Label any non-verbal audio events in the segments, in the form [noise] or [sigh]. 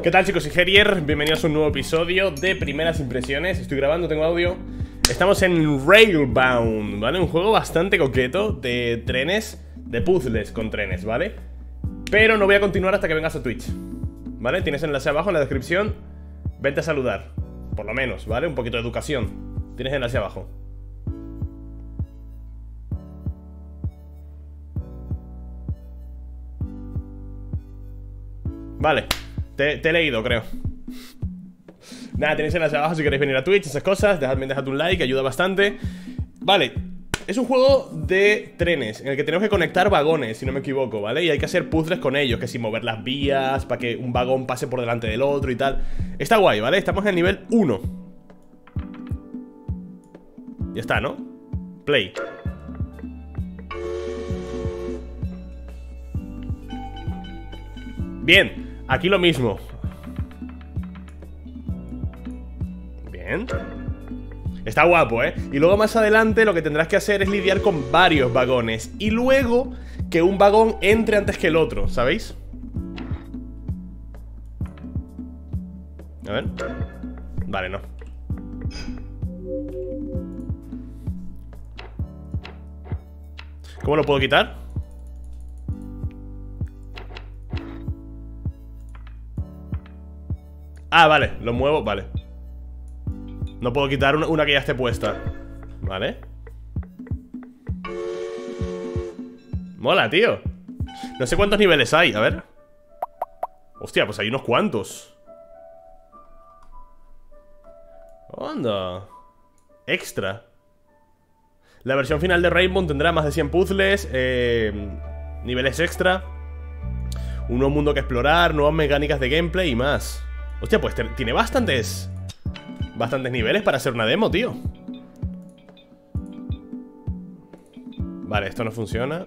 ¿Qué tal chicos y Gerier? Bienvenidos a un nuevo episodio de Primeras Impresiones Estoy grabando, tengo audio Estamos en Railbound, ¿vale? Un juego bastante coqueto de trenes, de puzzles con trenes, ¿vale? Pero no voy a continuar hasta que vengas a Twitch ¿Vale? Tienes enlace abajo en la descripción Vente a saludar Por lo menos, ¿vale? Un poquito de educación Tienes enlace abajo Vale, te, he leído, creo. Nada, tenéis enlace abajo si queréis venir a Twitch, esas cosas. Dejadme, dejad un like, ayuda bastante. Vale, es un juego de trenes En el que tenemos que conectar vagones, si no me equivoco, ¿vale? Y hay que hacer puzzles con ellos Que si mover las vías, para que un vagón pase por delante del otro y tal. Está guay, ¿vale? Estamos en el nivel 1 Ya está, ¿no? Play. Bien Aquí lo mismo Bien Está guapo, ¿eh? Y luego más adelante lo que tendrás que hacer es lidiar con varios vagones Y luego que un vagón entre antes que el otro, ¿sabéis? A ver Vale, no ¿Cómo lo puedo quitar? Ah, vale, lo muevo, vale. No puedo quitar una, que ya esté puesta. Vale. Mola, tío. No sé cuántos niveles hay, a ver. Hostia, pues hay unos cuantos. Onda. Extra. La versión final de Rainbow tendrá más de 100 puzzles eh, Niveles extra. Un nuevo mundo que explorar Nuevas mecánicas de gameplay y más Hostia, pues tiene bastantes Bastantes niveles para hacer una demo, tío. Vale, esto no funciona.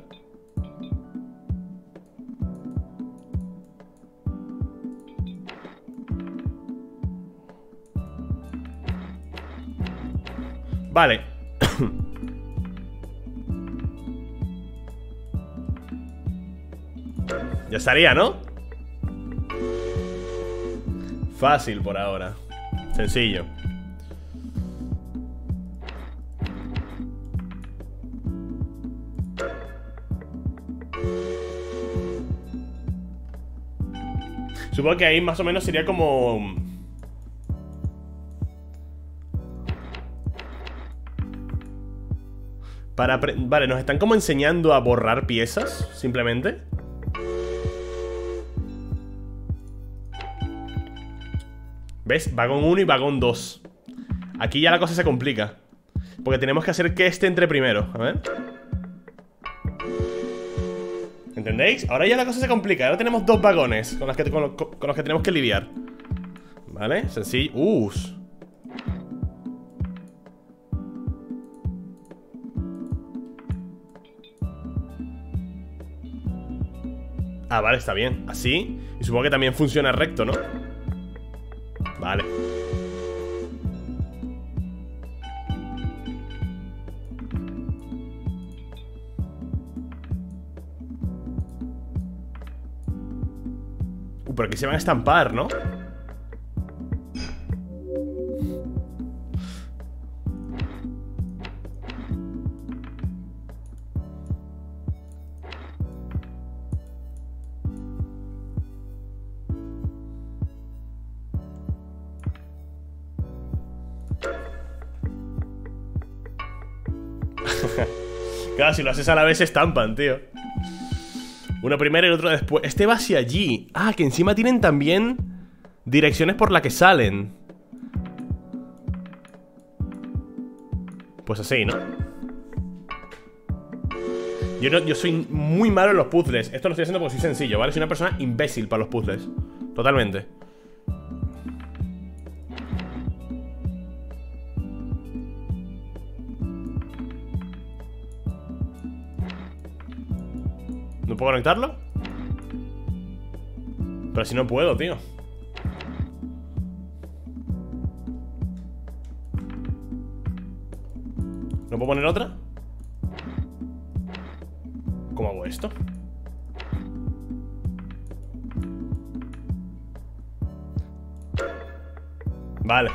Vale. [coughs] Ya estaría, ¿no? Fácil por ahora. Sencillo. Supongo que ahí más o menos sería como... Para... Vale, nos están como enseñando a borrar piezas, simplemente. ¿Ves? Vagón 1 y vagón 2 Aquí ya la cosa se complica. Porque tenemos que hacer que este entre primero. A ver. ¿Entendéis? Ahora ya la cosa se complica. Ahora tenemos dos vagones con los que, tenemos que lidiar. ¿Vale? Sencillo. Us. Ah, vale, está bien. Así. Y supongo que también funciona recto, ¿no? Vale. Uh, pero aquí se van a estampar, ¿no? Si lo haces a la vez se estampan, tío. Uno primero y el otro después. Este va hacia allí. Ah, que encima tienen también Direcciones por las que salen. Pues así, ¿no? Yo, no, yo soy muy malo en los puzzles. Esto lo estoy haciendo porque soy sencillo, ¿vale? Soy una persona imbécil para los puzzles. Totalmente puedo conectarlo? Pero si no puedo, tío ¿No puedo poner otra? ¿Cómo hago esto? Vale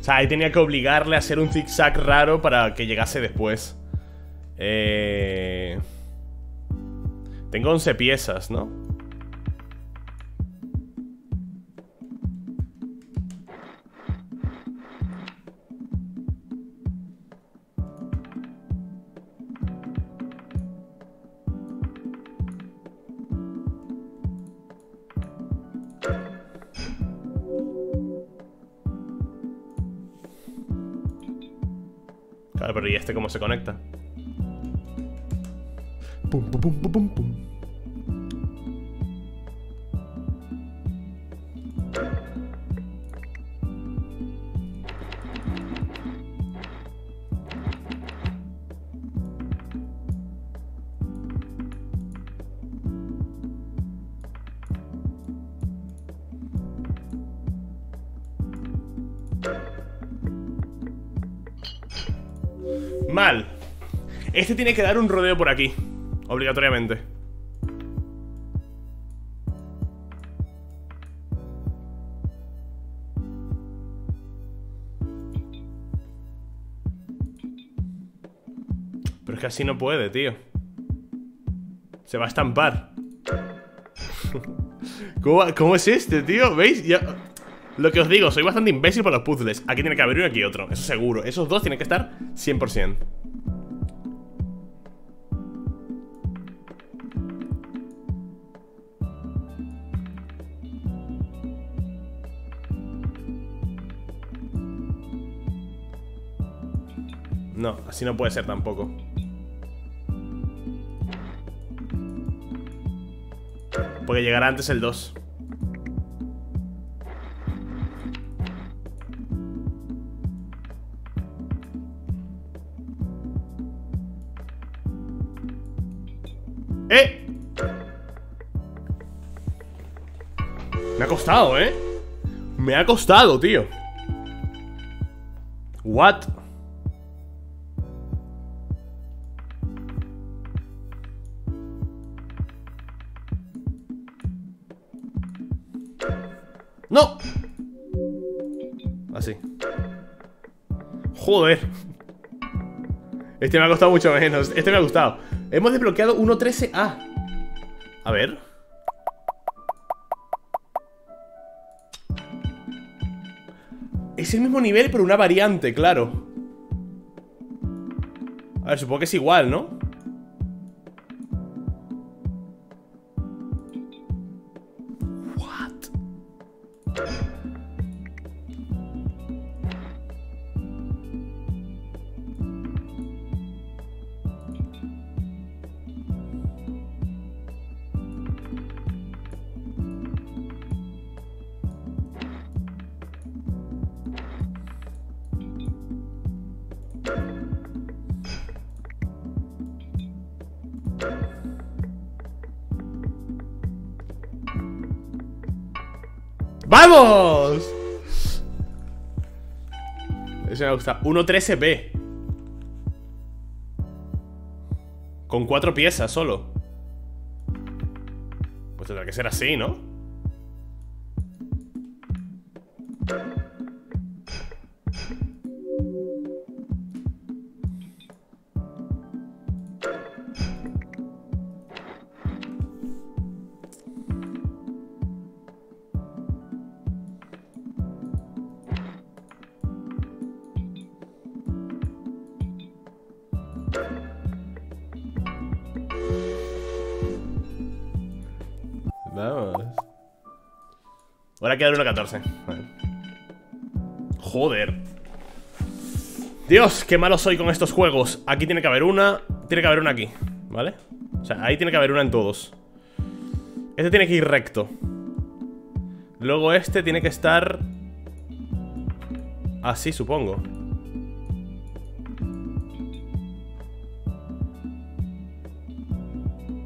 O sea, ahí tenía que obligarle a hacer un zigzag raro para que llegase después Eh... Tengo 11 piezas, ¿no? Pero ¿y este cómo se conecta? Pum, pum, pum, pum, pum. Mal Este tiene que dar un rodeo por aquí Obligatoriamente. Pero es que así no puede, tío. Se va a estampar. [laughs] ¿Cómo, ¿Cómo, es este, tío? ¿Veis? Ya... Lo que os digo, soy bastante imbécil por los puzzles. Aquí tiene que haber uno y aquí otro, eso seguro. Esos dos tienen que estar 100% No, así no puede ser tampoco Porque llegará antes el 2 ¡Eh! Me ha costado, ¿eh? Me ha costado, tío What? Este me ha costado mucho menos Este me ha gustado. Hemos desbloqueado 1.13a A ver. Es el mismo nivel pero una variante, claro. A ver, supongo que es igual, ¿no? ¡Vamos! Eso me gusta 1.13b Con cuatro piezas solo Pues tendrá que ser así, ¿no? Ahora queda el 1.14. Joder. Dios, qué malo soy con estos juegos. Aquí tiene que haber una. Tiene que haber una aquí. ¿Vale? O sea, ahí tiene que haber una en todos. Este tiene que ir recto. Luego este tiene que estar... Así, supongo.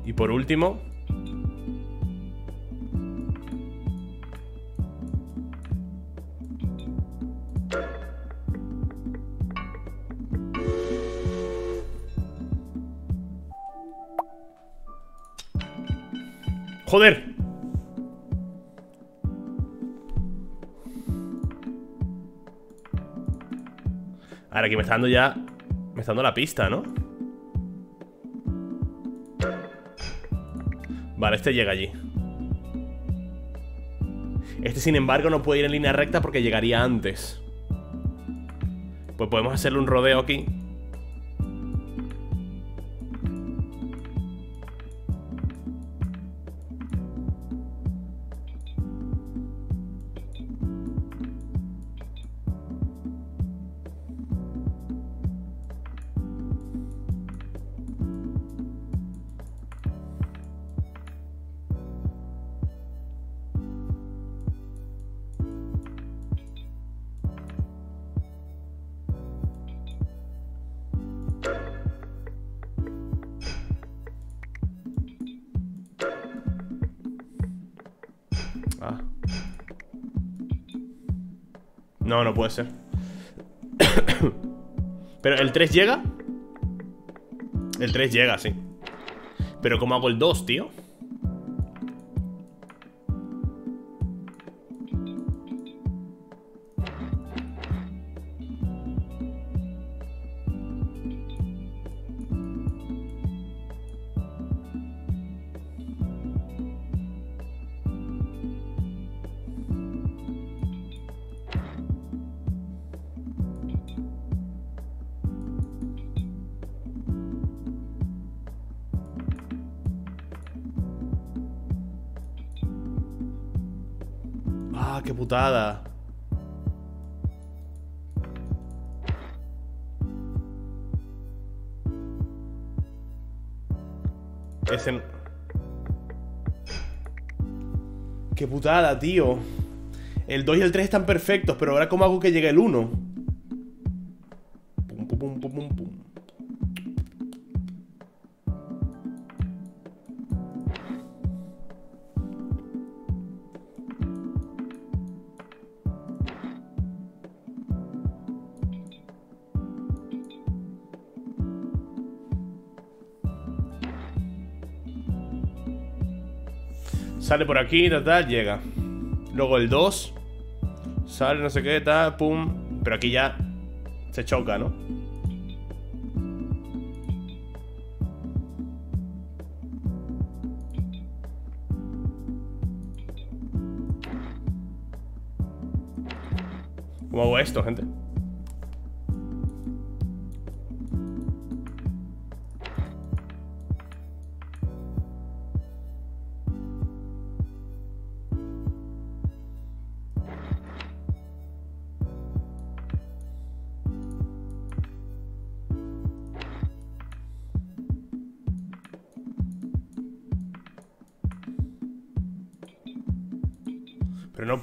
Y por último... ¡Joder! Ahora aquí me está dando ya... Me está dando la pista, ¿no? Vale, este llega allí Este, sin embargo, no puede ir en línea recta porque llegaría antes Pues podemos hacerle un rodeo aquí Ah. No, no puede ser [coughs] Pero el 3 llega El 3 llega, sí Pero ¿cómo hago el 2, tío? Qué putada Ese... Qué putada, tío El 2 y el 3 están perfectos Pero ahora ¿cómo hago que llegue el 1? Sale por aquí, tal, tal, llega Luego el 2 Sale, no sé qué, tal, pum Pero aquí ya se choca, ¿no? ¿Cómo hago esto, gente?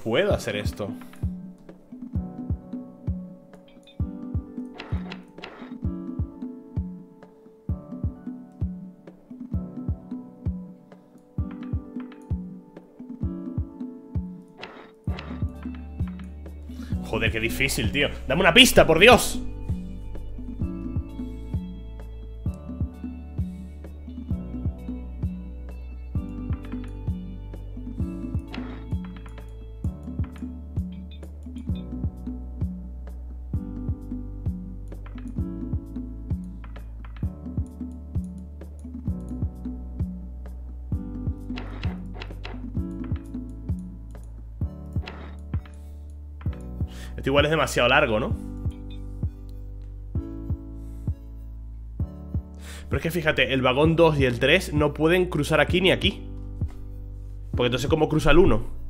Puedo hacer esto. Joder, qué difícil, tío. Dame una pista, por Dios Esto igual es demasiado largo, ¿no? Pero es que fíjate, el vagón 2 y el 3 no pueden cruzar aquí ni aquí Porque entonces ¿cómo cruza el 1?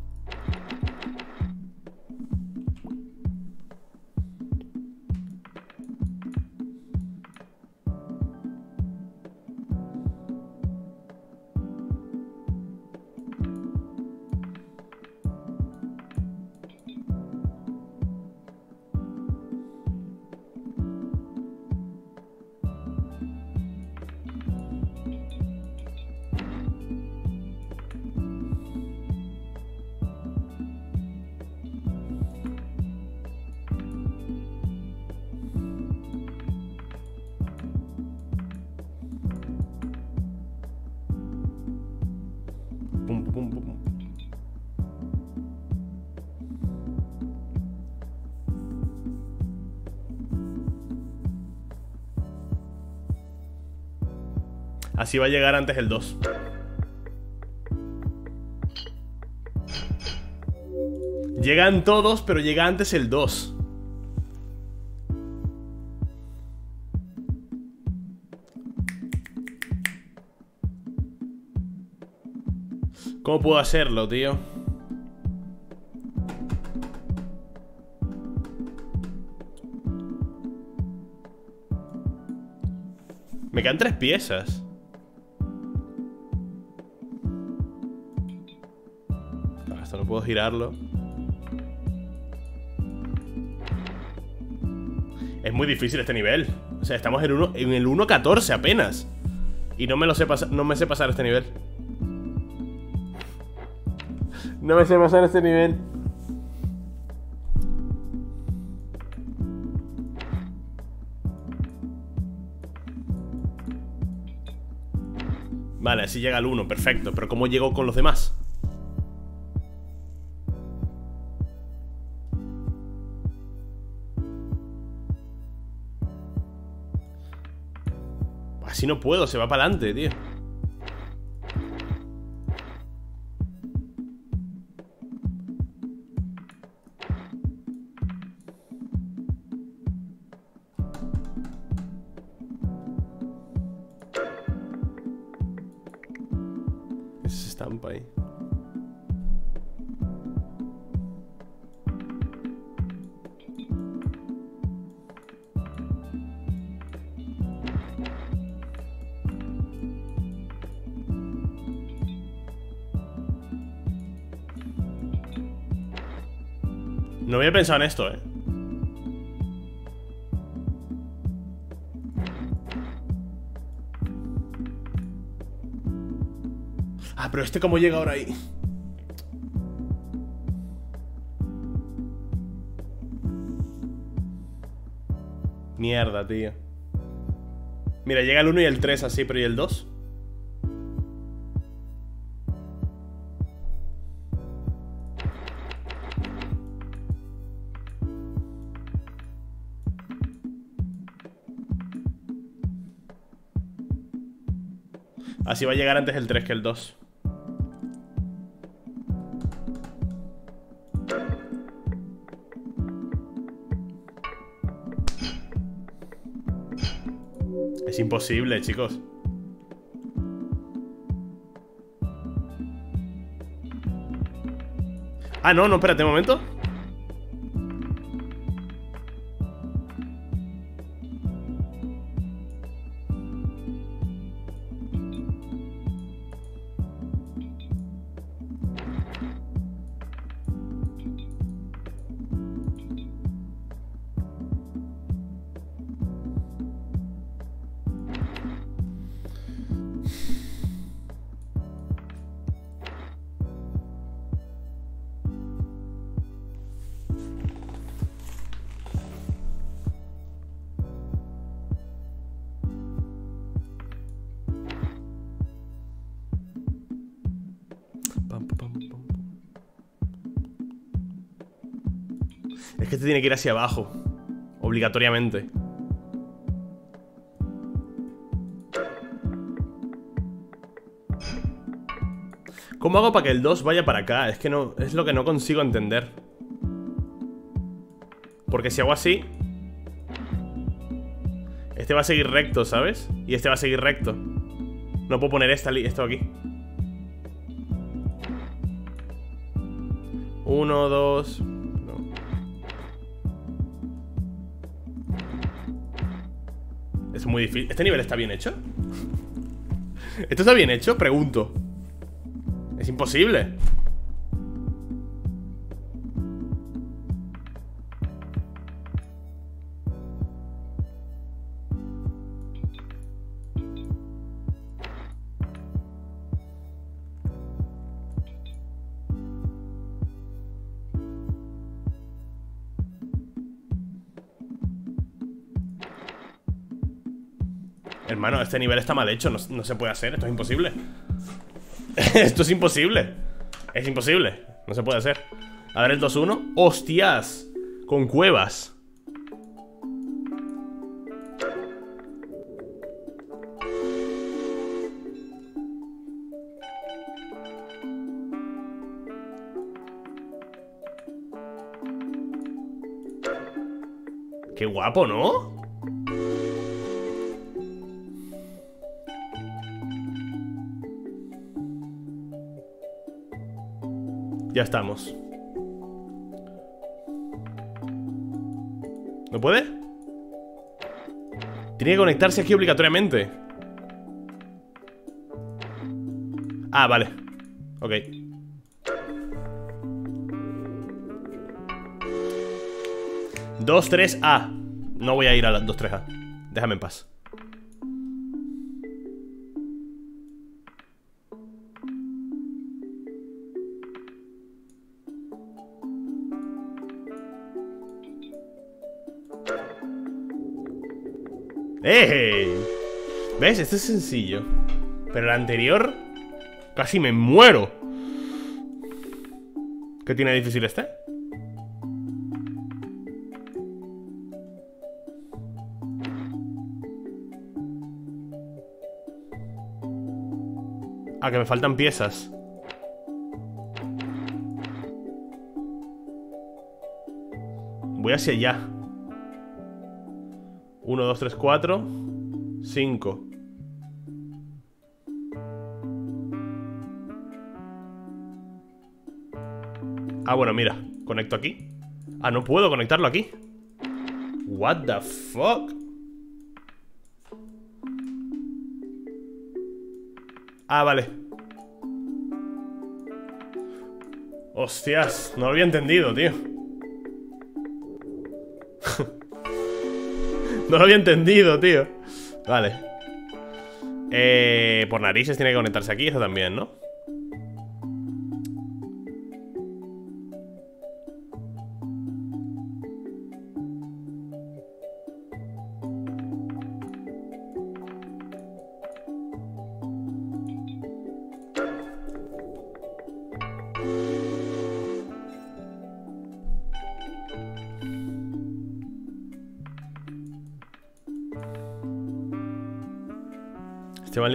Así va a llegar antes el 2 Llegan todos, pero llega antes el 2 ¿Cómo puedo hacerlo, tío? Me quedan tres piezas puedo girarlo Es muy difícil este nivel O sea, estamos en, en el 1.14 apenas Y no me lo sé pasar, no me sé pasar este nivel No me sé pasar este nivel. Vale, así llega el 1, perfecto. Pero ¿cómo llego con los demás? Así no puedo, se va para adelante, tío. No había pensado en esto, eh Ah, pero este cómo llega ahora ahí. Mierda, tío. Mira, llega el 1 y el 3 así, pero ¿y el 2? Así va a llegar antes el 3 que el 2 Es imposible, chicos. Ah, no, no, espérate un momento este tiene que ir hacia abajo Obligatoriamente ¿Cómo hago para que el 2 vaya para acá? Es que no, es lo que no consigo entender Porque si hago así Este va a seguir recto, ¿sabes? Y este va a seguir recto No puedo poner esta, esto aquí Uno, dos... muy difícil. ¿Este nivel está bien hecho? ¿Esto está bien hecho? Pregunto. Es imposible. Hermano, este nivel está mal hecho, no, no se puede hacer, esto es imposible [laughs] Esto es imposible Es imposible, no se puede hacer A ver el 2-1 ¡Hostias! Con cuevas Qué guapo, ¿no? Ya estamos. ¿No puede? Tiene que conectarse aquí obligatoriamente. Ah, vale. Ok. 2-3-A No voy a ir a la 2-3-A Déjame en paz ¡Eh! ¿Ves? Este es sencillo Pero el anterior Casi me muero ¿Qué tiene difícil este? Ah, que me faltan piezas Voy hacia allá 1, 2, 3, 4 5 Ah, bueno, mira Conecto aquí. Ah, no puedo conectarlo aquí. What the fuck Ah, vale. Hostias, no lo había entendido, tío No lo había entendido, tío Vale eh, Por narices tiene que conectarse aquí Eso también, ¿no?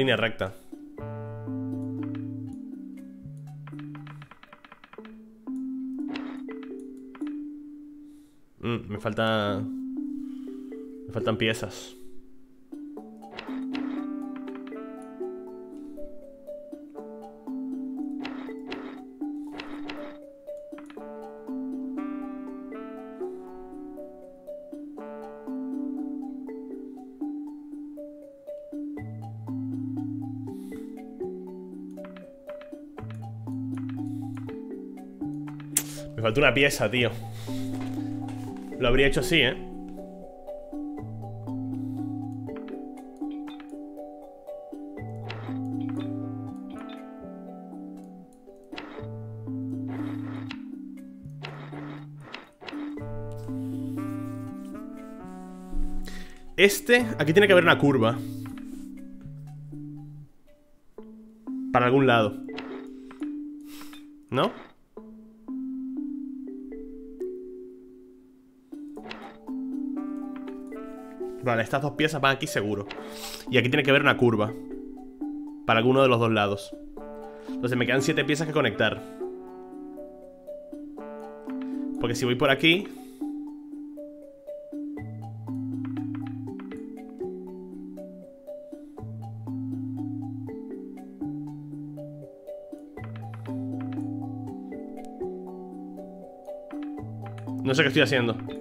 Línea recta. Mm, me falta... Me faltan piezas. Una pieza, tío. Lo habría hecho así, ¿eh? Este, aquí tiene que haber una curva. Para algún lado Vale, estas dos piezas van aquí seguro. Y aquí tiene que haber una curva. Para alguno de los dos lados. Entonces me quedan siete piezas que conectar. Porque si voy por aquí No sé qué estoy haciendo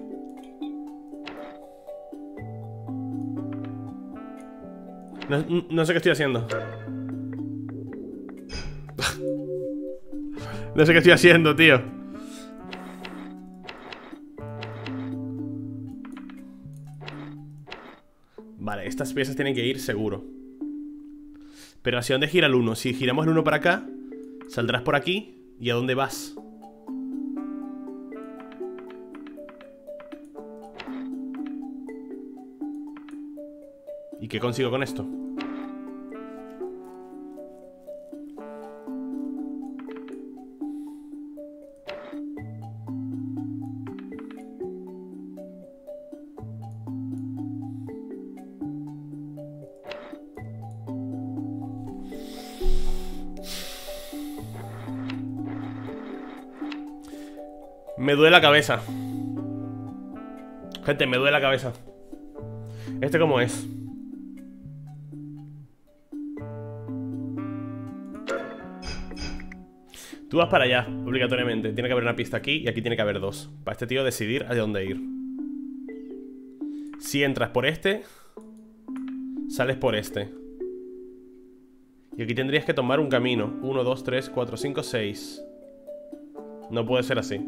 No, sé qué estoy haciendo No sé qué estoy haciendo, tío Vale, estas piezas tienen que ir seguro Pero ¿hacia dónde gira el 1? Si giramos el 1 para acá Saldrás por aquí ¿Y a dónde vas? ¿Y qué consigo con esto? Me duele la cabeza Gente, me duele la cabeza. ¿Este cómo es? Vas para allá, obligatoriamente. Tiene que haber una pista aquí y aquí tiene que haber dos. Para este tío decidir a dónde ir. Si entras por este, sales por este. Y aquí tendrías que tomar un camino. 1, 2, 3, 4, 5, 6. No puede ser así.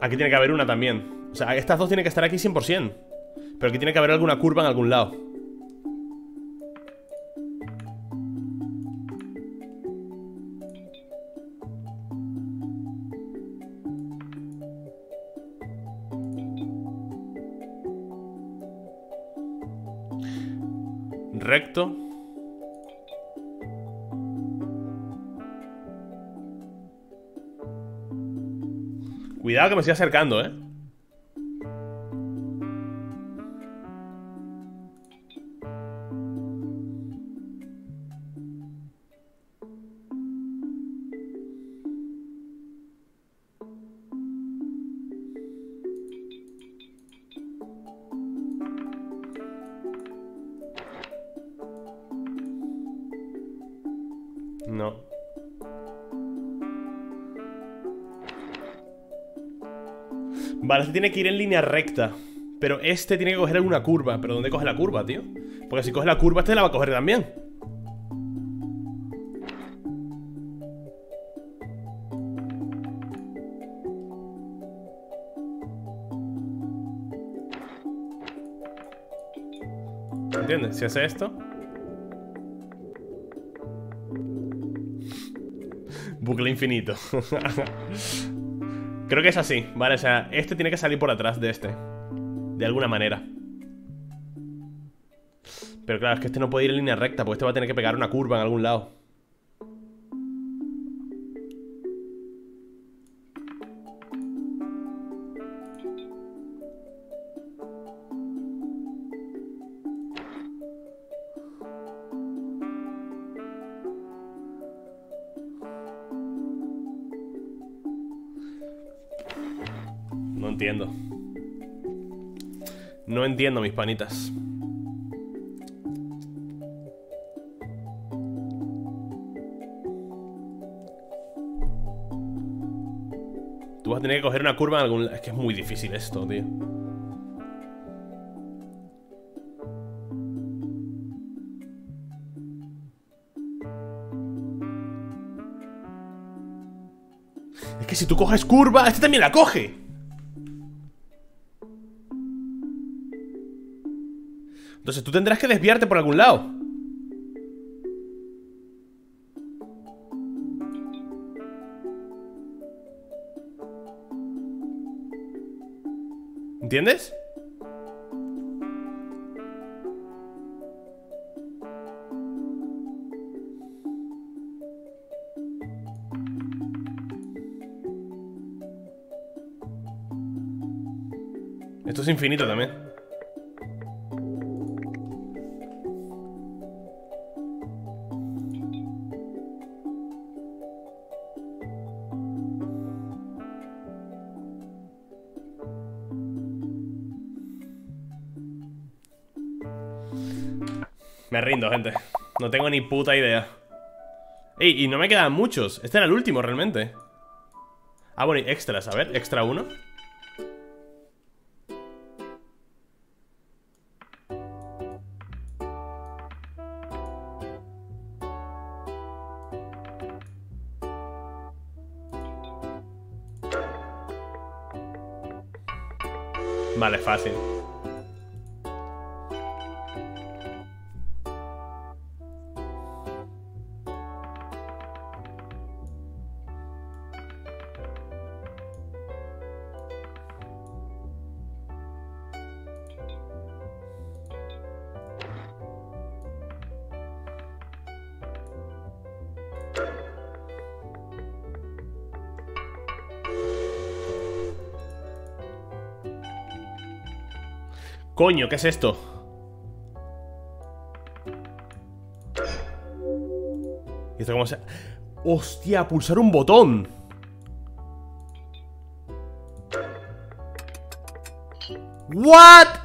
Aquí tiene que haber una también. O sea, estas dos tienen que estar aquí 100%. Pero aquí tiene que haber alguna curva en algún lado. Me estoy acercando, ¿eh? Vale, este tiene que ir en línea recta. Pero este tiene que coger alguna curva. ¿Pero dónde coge la curva, tío? Porque si coge la curva, este la va a coger también. ¿Entiendes? Si hace esto Bucle infinito [laughs] Creo que es así, ¿vale? O sea, este tiene que salir por atrás de este De alguna manera Pero claro, es que este no puede ir en línea recta Porque este va a tener que pegar una curva en algún lado No entiendo. No entiendo, mis panitas. Tú vas a tener que coger una curva en algún... Es que es muy difícil esto, tío. Es que si tú coges curva, este también la coge. Entonces tú tendrás que desviarte por algún lado. ¿Entiendes? Esto es infinito también. Me rindo, gente. No tengo ni puta idea. Ey, y no me quedan muchos. Este era el último, realmente. Ah, bueno, y extras. A ver, extra uno. Coño, ¿qué es esto? ¿Y esto cómo se...? ¡Hostia! ¡Pulsar un botón! ¿What?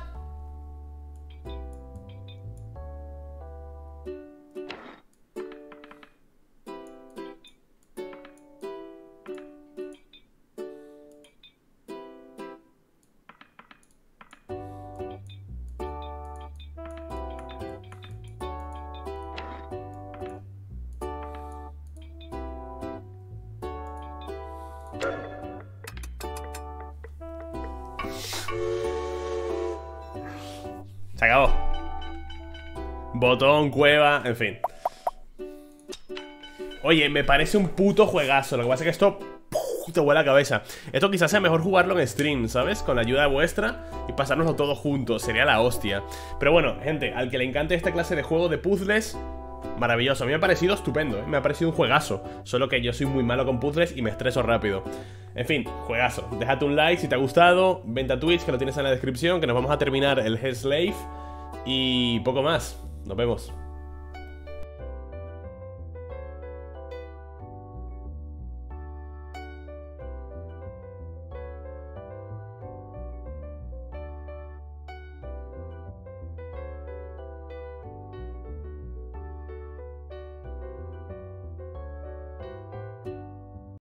Botón, cueva, en fin. Oye, me parece un puto juegazo. Lo que pasa es que esto te huele la cabeza. Esto quizás sea mejor jugarlo en stream, ¿sabes? Con la ayuda vuestra y pasárnoslo todo juntos. Sería la hostia. Pero bueno, gente, al que le encante esta clase de juego de puzzles, maravilloso. A mí me ha parecido estupendo, ¿eh? me ha parecido un juegazo. Solo que yo soy muy malo con puzzles y me estreso rápido. En fin, juegazo. Déjate un like si te ha gustado. Vente a Twitch, que lo tienes en la descripción, que nos vamos a terminar el Hellslave. Y poco más. Nos vemos.